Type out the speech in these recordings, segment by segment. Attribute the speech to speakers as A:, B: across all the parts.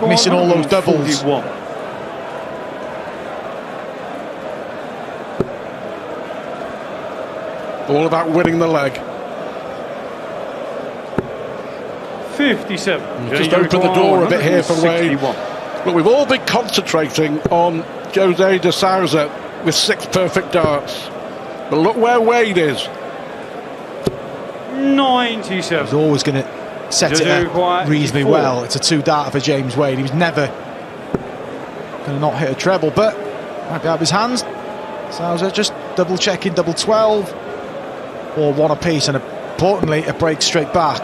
A: leg, missing all those doubles.
B: 41.
C: All about winning the leg.
B: 57.
C: Just
B: Danger
C: open the door a bit here for Wade.
B: 161.
C: But we've all been concentrating on Jose de Sousa with six perfect darts. But look where Wade is.
B: 97.
A: He's always going to set it up reasonably well. It's a two-darter for James Wade. He was never going to not hit a treble, but might be out of his hands. Sousa just double-checking, double 12, or one apiece, and importantly, a break straight back.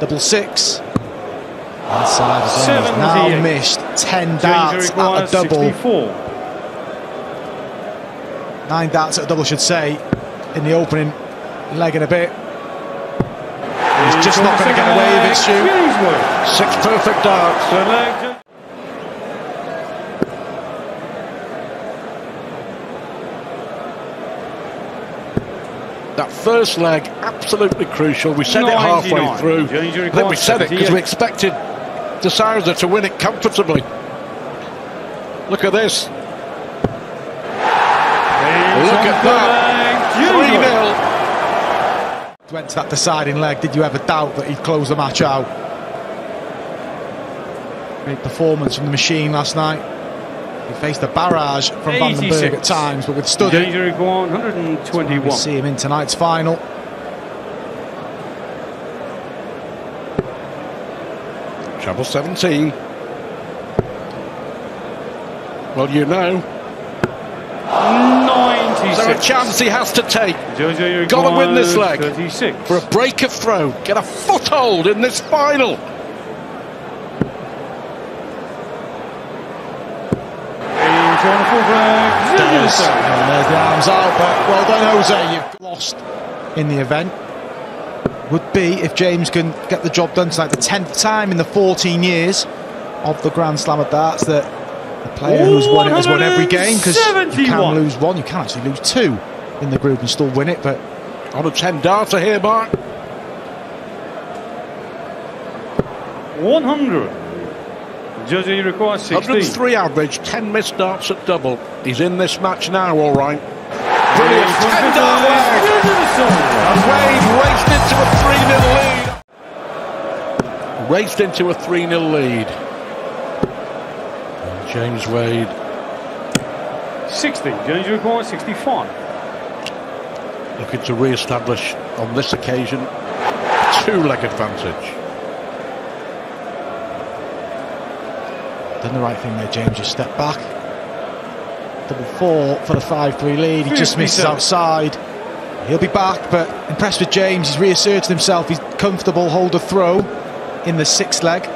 A: Double six. Inside again. Now missed 10 darts at a double.
B: 64.
A: Nine darts at a double, should say, in the opening leg and a bit. Just not going to get away with it, Stu.
C: Six perfect darts. That first leg, absolutely crucial. We said it halfway through. I think we said it because we expected de Sousa to win it comfortably. Look at this. Look at that. 3 0.
A: Went to that deciding leg, did you ever doubt that he'd close the match out? Great performance from the machine last night. He faced a barrage from Van den Bergh
B: 86.
A: at times, but withstood it.
B: Danger requires
A: We
B: 121.
A: see him in tonight's final.
C: Treble 17. Well, you know, is there a chance he has to take
B: Jojo
C: Gotta win this leg.
B: 36.
C: for a break of throw, get a foothold in this final?
B: Into on a full break.
A: Does. And there's the arms out, but well done, Jose. You've lost in the event. Would be if James can get the job done tonight. The 10th time in the 14 years of the Grand Slam of darts that the player who's won it has won every game because you can
B: 171.
A: lose one, you can actually lose two in the group and still win it. But
C: On a 10 darter here, Mark.
B: 100. Jojo requires 16.
C: 103 average, 10 missed darts at double. He's in this match now, all right. Brilliant. 10 dart leg. And Wade raced into a 3 0 lead. Raced into a 3 0 lead. And James Wade
B: 60. James requires 65.
C: looking to re establish on this occasion two leg advantage.
A: done the right thing there, James. Just step back. Double four for the 5 3 lead. He just misses outside. He'll be back, but impressed with James. He's reasserted himself. He's comfortable hold of throw in the sixth leg.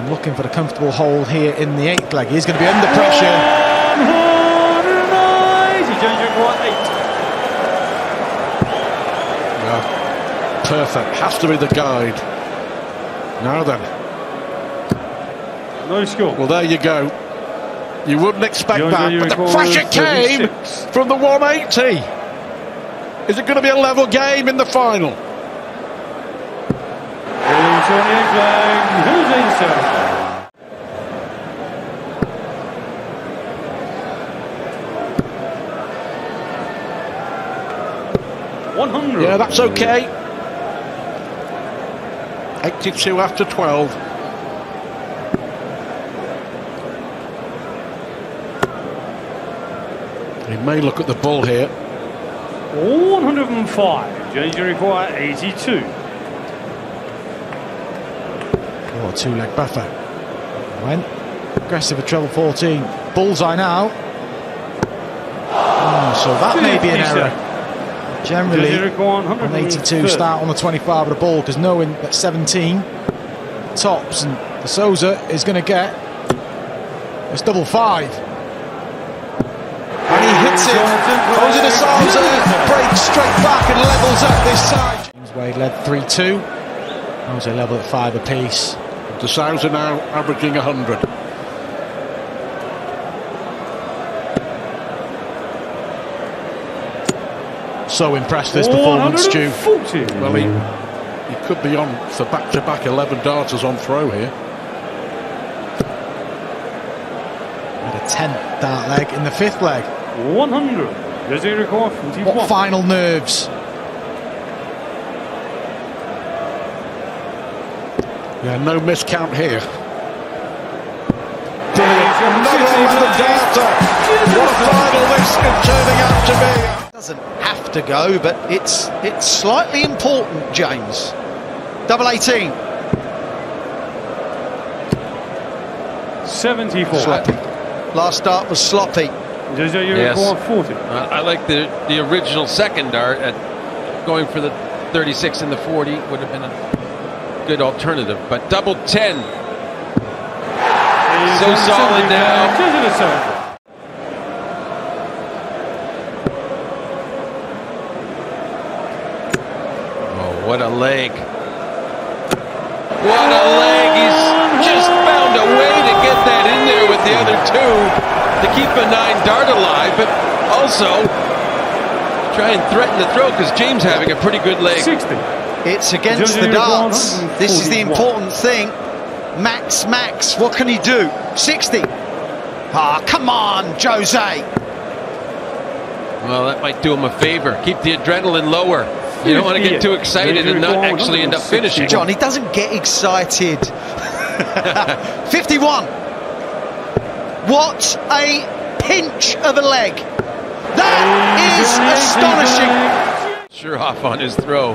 A: And looking for the comfortable hold here in the eighth leg. He's going to be under pressure.
B: 190. Jojo requires 8.
C: Yeah. Perfect. Has to be the guide. Now then.
B: No score.
C: Well, there you go. You wouldn't expect that, but the pressure came from the 180. Is it going to be a level game in the final?
B: 100.
C: Yeah, that's okay. 82 after 12. He may look at the ball here.
B: 105. James require 82.
A: Oh, two-leg buffer. Went aggressive at treble 14. Bullseye now. Oh, so that may be an error. Generally,
B: Danger require
A: on 82 start on the 25 of the ball because knowing that 17 tops and the Souza is going to get it's double five. And he hits it. Jose de Sousa breaks straight back and levels up this side. James Wade led 3-2 Jose level at five apiece.
C: De Sousa now averaging 100.
A: So impressed this performance Stu
B: 140.
C: Well, he, he could be on for back-to-back 11 darters on throw here.
A: A 10th dart leg in the fifth leg.
B: 100. Jersey record 41.
A: What final nerves?
C: Yeah, no miscount here.
A: Another 11 darter. What a final this is turning out to be.
D: Doesn't have to go, but it's it's slightly important, James. Double 18.
B: 74.
D: Sloppy. Last start was sloppy.
B: Jersey
E: Yes.
B: record 40.
E: I, I like the the original second dart at going for the 36 and the 40 would have been a good alternative, but double 10. So solid now.
B: Jose de Sousa.
E: Oh, what a leg. What a leg. He's just found a way to get that in there with the other two to keep a nine dart alive, but also try and threaten the throw because James having a pretty good leg.
B: 60.
D: It's against the darts. This is the important thing. Max, Max, what can he do? 60. Ah, come on, Jose.
E: Well, that might do him a favor. Keep the adrenaline lower. You don't want to get too excited and not actually end up finishing.
D: John, he doesn't get excited. 51. What a pinch of a leg. That is astonishing.
E: Sure off on his throw.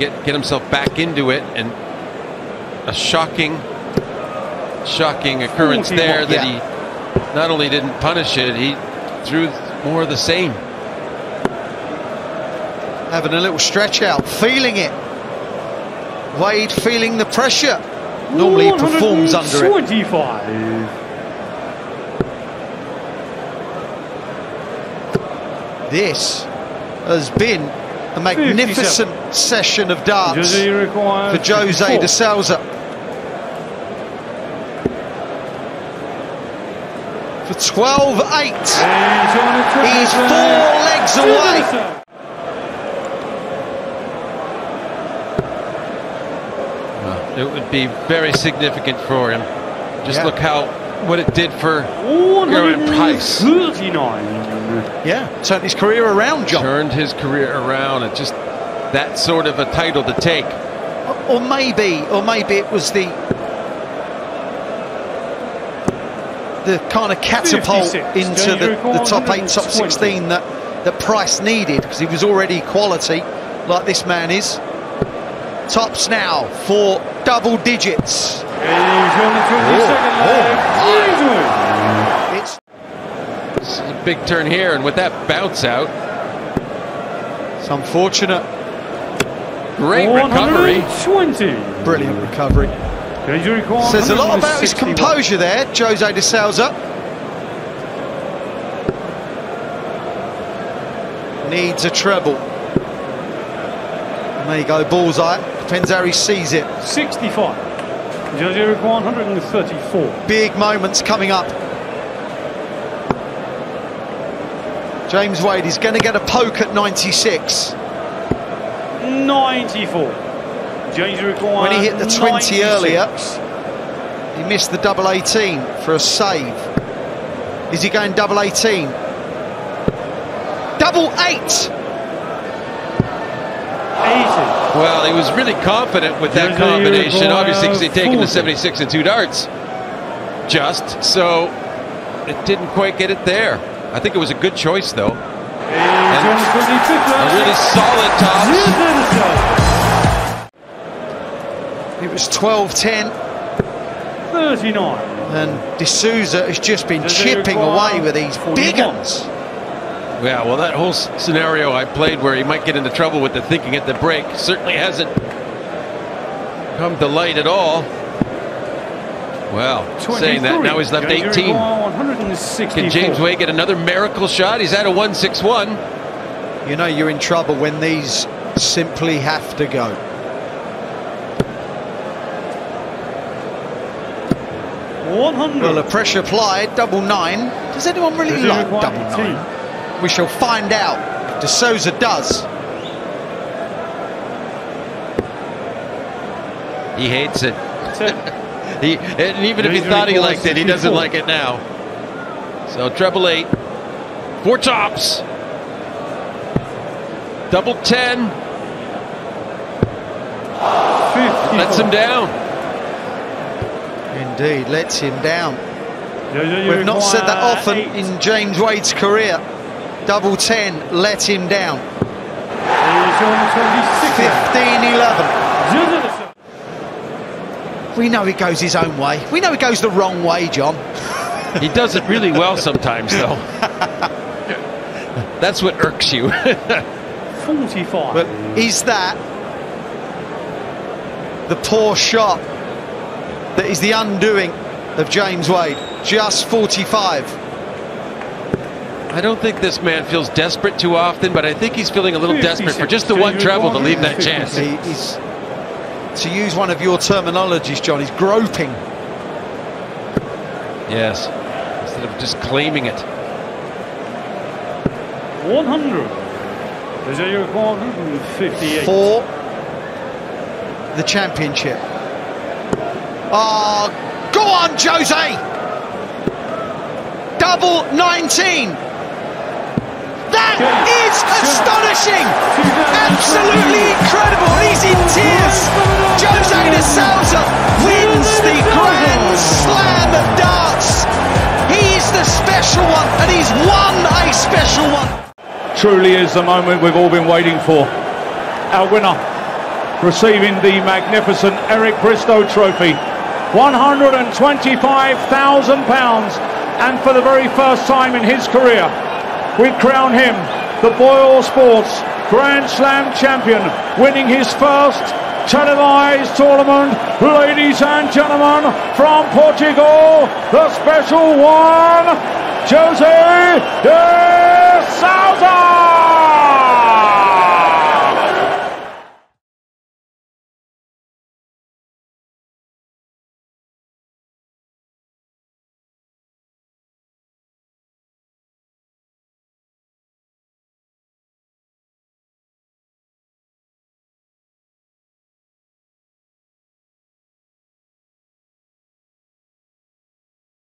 E: Get get himself back into it and a shocking shocking occurrence there that he not only didn't punish it, he threw more of the same.
D: Having a little stretch out, feeling it. Wade feeling the pressure. Normally he performs under it.
B: 25.
D: This has been a magnificent session of darts for Jose
B: 54.
D: de Sousa. For 12-8. He's four legs away.
E: It would be very significant for him. Just
D: Yeah.
E: look how what it did for Gerwyn Price.
B: 39.
D: Yeah, turned his career around, John.
E: Turned his career around. It just that sort of a title to take.
D: Or maybe, or maybe it was the the kind of catapult
B: 56.
D: into the, the top eight, top
B: 120.
D: 16 that, that Price needed because he was already quality, like this man is. Tops now for double digits.
B: He's on the 22nd
D: oh. It's
E: It's a big turn here, and with that bounce out,
D: it's unfortunate.
E: great recovery.
B: 120.
D: Brilliant recovery.
B: Jersey
D: Says a lot about his composure there, Jose de Sousa. Needs a treble. And there you go, bullseye. He sees it.
B: 65. Jersey 134.
D: Big moments coming up. James Wade is going to get a poke at 96.
B: 94. Jersey required
D: When he hit the 20
B: 96.
D: earlier, He missed the double 18 for a save. Is he going double 18? Double 8!
B: 80.
E: Well, he was really confident with that
B: Jersey
E: combination, obviously, because he'd taken the 76 and two darts. Just so it didn't quite get it there. I think it was a good choice, though.
B: He's on the 25th
E: A really solid tops.
B: Jersey
D: It was 12 10,
B: 39.
D: and D'Souza has just been
B: Does
D: chipping away with these big
B: 41?
D: ones.
E: Yeah, well, that whole scenario I played where he might get into trouble with the thinking at the break certainly hasn't come to light at all. Well, saying that, now he's left 18. Can James Wade get another miracle shot? He's at a 161.
D: You know you're in trouble when these simply have to go.
B: 100.
D: Well, the pressure applied, double nine. Does anyone really like
B: double nine?
D: double
B: 18?
D: nine? We shall find out. De Sousa does.
E: He hates it.
B: 10.
E: he, and even if he thought he liked it, he doesn't like it now. So treble eight, four tops, double ten,
B: 54.
E: lets him down.
D: Indeed, lets him down. We've not said that often in James Wade's career. Double 10, let him down.
B: He's on 26 now.
D: 15 11.
B: Jojo the serve.
D: We know he goes his own way. We know he goes the wrong way, John.
E: He does it really well sometimes, though. That's what irks you.
B: 45.
D: But is that the poor shot that is the undoing of James Wade? Just 45.
E: I don't think this man feels desperate too often, but I think he's feeling a little desperate for just the one
B: you
E: treble to leave that chance.
D: He, he's, to use one of your terminologies, John, he's groping.
E: Yes, instead of just claiming it.
B: 100. Jojo require 158.
D: for the championship. Oh, go on, Jose! Double 19. That is astonishing! Absolutely incredible! He's in tears! Jose de Sousa wins the Grand Slam of darts! He's the special one, and he's won a special one!
F: truly is the moment we've all been waiting for. Our winner receiving the magnificent Eric Bristow Trophy. £125,000 and for the very first time in his career we crown him the BoyleSports Grand Slam champion winning his first televised tournament. Ladies and gentlemen from Portugal the special one Jose de Sousa